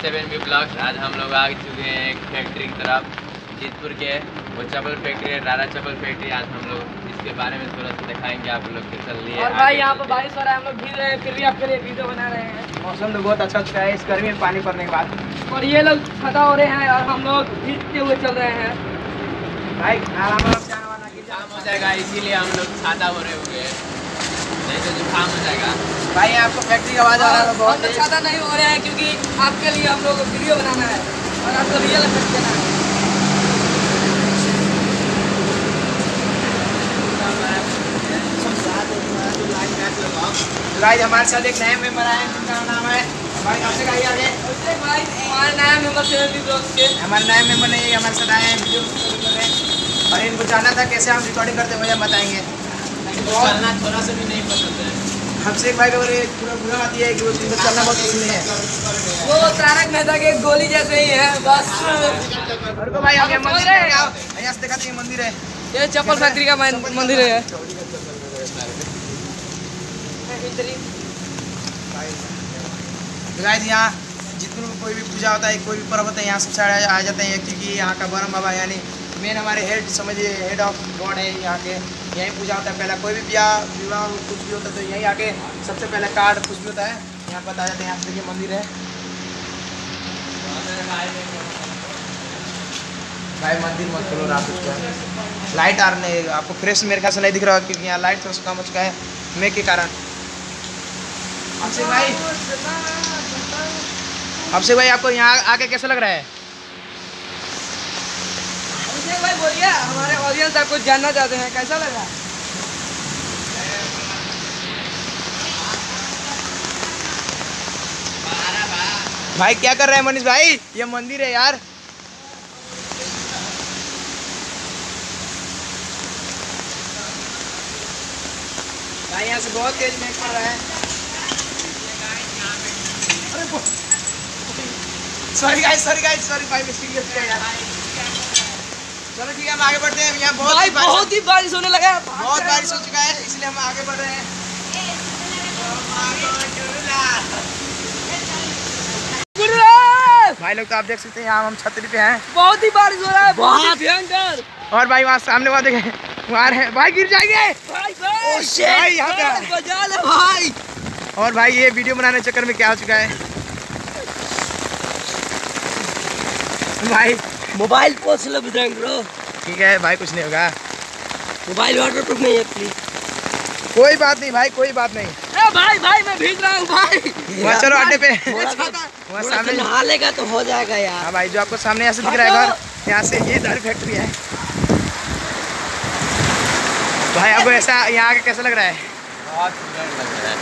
Seven B blocks आज हम लोग आ चुके हैं एक फैक्ट्री की तरफ़ जीतपुर के वो चप्पल फैक्ट्री है रारा चप्पल फैक्ट्री आज हम लोग इसके बारे में थोड़ा सा दिखाएँगे आप लोग के चल लिए और भाई यहाँ पर बारिश हो रहा है हम लोग भीग रहे हैं फिर भी आपके लिए वीडियो बना रहे हैं। मौसम तो बहुत अच्छा चुका है इस गर्मी में पानी पड़ने के बाद। और ये लोग खड़ा हो रहे हैं और हम लोग भीगते हुए चल रहे हैं। भाई आराम आराम हो जाएगा इसीलिए हम लोग छाता हो रहे हुए हैं। नहीं तो जुकाम हो जाएगा। भाई आपको फैक्ट्री का आवाज़ आ रहा है तो बहुत अच्छा ज़्यादा नहीं हो रहे हैं क्योंकि आपके लिए हम लोग वीडियो बनाना है और आपको रियल इफ़ेक्ट देना है। गाइस हमारे साथ एक नए मेंबर आए हैं जिनका नाम है भाई आपसे गाइए आगे भाई हमारे नया मेंबर ब्लॉग के हमारे नए मेंबर नहीं हमारे साथ आए हैं वीडियो रिकॉर्डिंग कर रहे हैं। और इनको जाना था कैसे हम रिकॉर्डिंग करते हैं मुझे बताएँगे। चलना थोड़ा सा भी नहीं पसंद है हमसे एक भाई का बोले पूरा बुरा ये है कि वो जिनको चलना बहुत पसंद है। वो तारक मेहता के गोली जैसे ही है बस। और को भाई आगे हम मंदिर है यहाँ से दिखाते हैं ये मंदिर है। ये चप्पल फैक्ट्री का मंदिर है। तो गाइस यहाँ जितने भी कोई भी पूजा होता है कोई भी पर्व होता है यहाँ सबसे आ आ जाते हैं क्योंकि यहाँ का ब्रह्म बाबा यानी मेन हमारे हेड समझिए हेड ऑफ़ गॉड है, यहाँ के, यहीं पूजा होता है। पहला कोई भी ब्याह, विवाह, कुछ भी होता है तो यहीं आके सबसे पहले कार्ड कुछ भी होता है, यहाँ पर जाता हैं, यहाँ से देखिए मंदिर है। भाई मंदिर मत खोलो, रात उसका। लाइट आ रही है आपको फ्रेश मेरे ख्याल से नहीं दिख रहा क्योंकि यहाँ लाइट थोड़ा सा कम हो चुका है मे के कारण। अक्षय भाई अक्षय भाई आपको यहाँ आके कैसा लग रहा है? अभिषेक भाई, बोलिए, हमारे ऑडियंस आपको जानना चाहते हैं, कैसा लगा भाई, क्या कर रहे हैं मनीष भाई? ये मंदिर है यार। भाई, यहाँ से बहुत तेज मेघ पड़ रहा है। Sorry guys sorry guys sorry भाई मिस्टेक यार। चलो ठीक है हम आगे बढ़ते हैं। यहाँ बहुत भाई ही बहुत ही बारिश होने लगा है। बहुत बारिश हो चुका है इसलिए हम आगे बढ़ रहे हैं। भाई लोग तो आप देख सकते हैं यहाँ हम छतरी पे हैं। बहुत ही बारिश हो रहा है। बहुत भयंकर। और भाई वहाँ सामने वहाँ देखे वहाँ है। भाई गिर जाएँगे! भाई भाई। Oh भाई, यहाँ पे और भाई ये वीडियो बनाने के चक्कर में क्या हो चुका है? भाई मोबाइल पोस्ट लो बजरंग ब्रो। ठीक है भाई कुछ नहीं होगा। मोबाइल वाटर प्रूफ नहीं है प्लीज़ कोई बात नहीं भाई कोई बात नहीं। ए भाई भाई मैं भीग रहा हूँ भाई। वहाँ चलो अड्डे पे। वहाँ सामने। नहा लेगा तो हो जाएगा यार। हाँ भाई जो आपको सामने यहाँ से दिख रहा है घर यहाँ से ये दारू फैक्ट्री है। भाई आपको ऐसा यहाँ आके कैसा लग रहा है? बहुत सुंदर लग रहा है।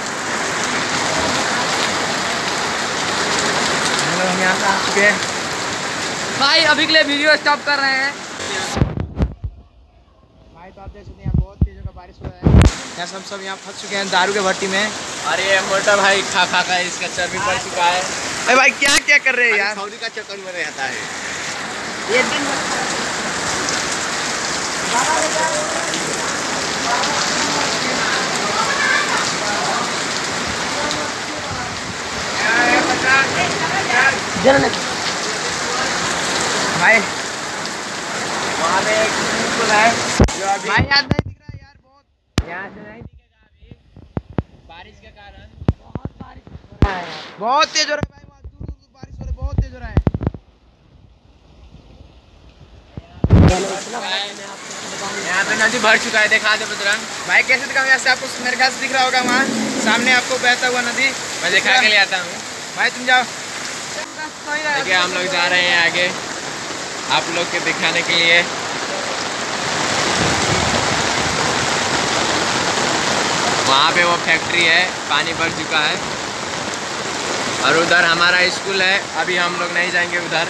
लोग हम यहाँ से आ चुके हैं। भाई अभी के लिए वीडियो स्टॉप कर रहे हैं। भाई तो आप देख सकते हैं बहुत तेज का बारिश हो रहा है। यहाँ सब सब यहाँ फंस चुके हैं दारू के भट्टी में। अरे ये मोटा भाई खा खा का इसका चर्बी पड़ चुका है। अरे भाई क्या क्या कर रहे हैं यार? सऊदी का चक्कर में रहता है। ये दिन भाई। वहाँ पे एक है जो अभी भाई याद नहीं दिख रहा यार बहुत। यहाँ से नहीं दिखेगा अभी। बारिश के कारण। बहुत तेज हो रहा है भाई वहाँ दूर दूर दूर बारिश हो रही है बहुत तेज हो रहा है। यहाँ पे नदी भर चुका है देखा दे बजरंग भाई कैसे दिखाऊँ यहाँ से आपको मेरे ख्याल से दिख रहा होगा वहाँ। सामने आपको बहता हुआ नदी। मैं दिखा के ले आता हूँ। भाई तुम जाओ। देखिए हम लोग जा रहे हैं आगे। आप लोग के दिखाने के लिए। वहाँ पे वो फैक्ट्री है, पानी भर चुका है। और उधर हमारा स्कूल है, अभी हम लोग नहीं जाएँगे उधर।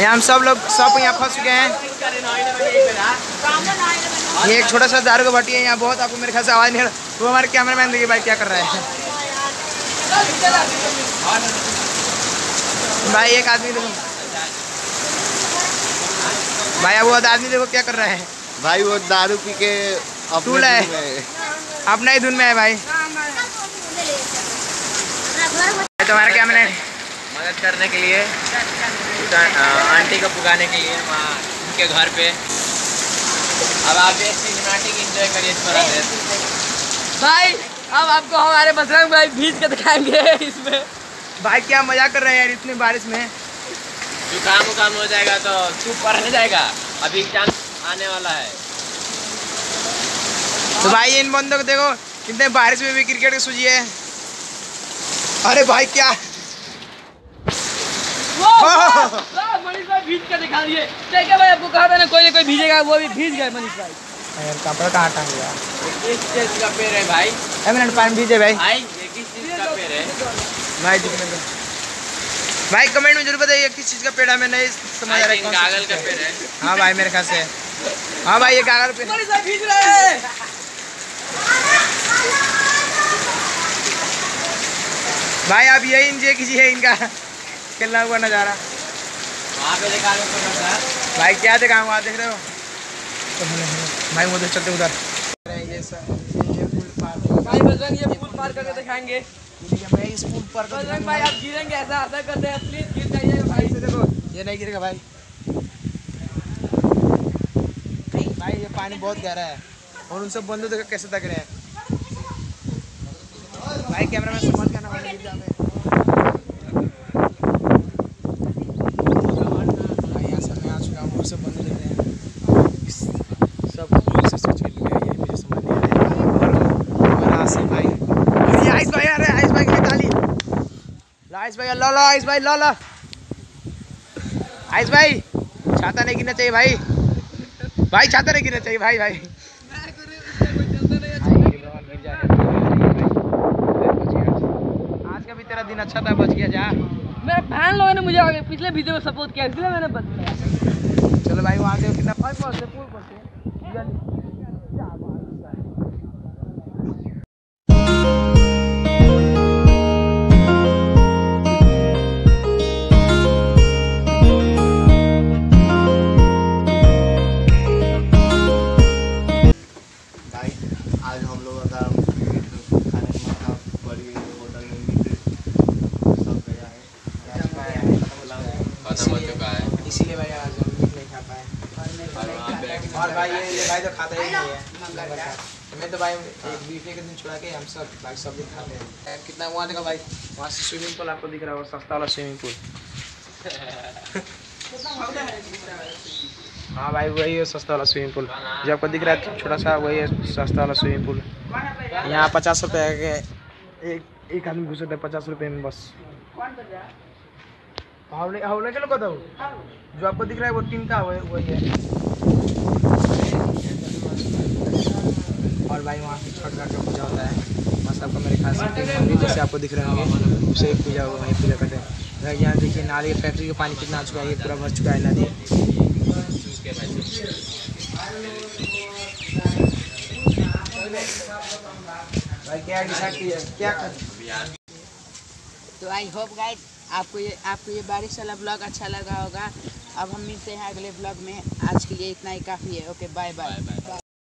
यहाँ हम सब लोग, सब यहाँ फंस चुके हैं। ये एक छोटा सा दारू का भट्टी है, यहाँ बहुत आपको मेरे ख्याल से आवाज़ नहीं आ रहा। वो हमारे कैमरा मैन देखिए भाई क्या कर रहा है। भाई एक आदमी देखो। भाई अब वो आदमी देखो क्या कर रहा है। भाई वो दारू पी के अपने है। अपना ही धुन में है भाई। तुम्हारा क्या मैंने मदद करने के लिए आंटी को पुकाने के लिए वहाँ उनके घर पे। अब आप ये सिनेमैटिक एंजॉय करिए इस तरह भाई अब आपको हमारे बजरंग भाई भीज के दिखाएँगे इसमें। भाई क्या मज़ा कर रहे हैं यार इतनी बारिश में? जुकाम उकाम हो जाएगा तो चुप पर नहीं जाएगा। अभी एग्ज़ाम आने वाला है? तो भाई इन बंदों को देखो कितने बारिश में भी क्रिकेट की सूझी है। अरे भाई क्या? वो, वो, वो, मनीष भाई भीज के दिखा दिए। देखिए भाई आपको कहा था ना कोई ना कोई भीजेगा वो भी भीज गए मनीष भाई। यार कपड़ा कहाँ टांग गया किस चीज़ का पेड़ है भाई? एक मिनट पानी भाई। भाई ये किस चीज़ का पेड़ है? भाई भाई कमेंट में ज़रूर बताइए किस चीज़ का पेड़ है? मैं नहीं समझ आ रहा कागल का पेड़ है। हाँ भाई मेरे ख्याल से। हाँ भाई ये कागल पेड़ भाई भीज रहे हैं। भाई आप यही इंजॉय कीजिए इनका। खेलना हुआ नज़ारा। वहाँ पे देखा भाई क्या देखा वहाँ देख रहे हो? भाई तो चलते उधर। भाई बजरंग ये फूल पार करके दिखाएँगे। मैं इस फुल पार कर बजरंग भाई आप गिरेंगे ऐसा ऐसा करते हैं प्लीज़ गिर जाइएगा भाई। से देखो ये नहीं गिरेगा भाई। भाई ये पानी बहुत गहरा है। और उन सब बंदों देखो कैसे तक रहे हैं। भाई कैमरा मैन संभाल के आना भाई गिर जाते भाई यहाँ से मैं आ चुका हूँ और सब बंदे दिख रहे हैं सब पुलिस से सोच के लगे हैं, ये मुझे समझ नहीं आ रहा है और हमारा आसिफ भाई और ये आइस भाई आ रहे हैं आइस भाई की ताली ला आइस भाई ला ला आइस भाई ला ला आइस भाई छाता नहीं गिरना चाहिए भाई। भाई छाता नहीं गिरना चाहिए भाई भाई। आज का भी तेरा दिन अच्छा था बच गया जा। मेरे बहन लोगों ने मुझे पिछले वीडियो में सपोर्ट किया इसलिए मैंने बच गया चलो भाई वहाँ देखो कितना भाई पहुँचते पूल पहुँचते चुका है। इसीलिए भाई आज हम नहीं खा पाए। और भाई ये भाई तो खाता ही नहीं है। मैं तो भाई एक बीफे के दिन छुड़ा के हम सब भाई सब दिन खाते हैं कितना वहाँ देखो भाई वहाँ से स्विमिंग पूल आपको दिख रहा है सस्ता वाला स्विमिंग पूल हाँ भाई वही है सस्ता वाला स्विमिंग पूल जो आपको दिख रहा है छोटा सा वही है सस्ता वाला स्विमिंग पूल यहाँ पचास रुपये के एक एक आदमी घुस सकता है पचास रुपये में बस। बताओ जो आपको दिख रहा है वो टीम का वही वही है। और भाई वहाँ पे छठ घाट का पूजा होता है बस आपको मेरे ख्याल से मंदिर जैसे आपको दिख रहे होंगे। उसे पूजा वहीं पूजा करते हैं। यहाँ देखिए नाली फैक्ट्री का पानी कितना आ चुका है, ये पूरा भर चुका है नदी क्या किया तो आई होप गाइड आपको ये आपको ये बारिश वाला ब्लॉग अच्छा लगा होगा। अब हम मिलते हैं अगले ब्लॉग में। आज के लिए इतना ही, काफ़ी है। Okay bye bye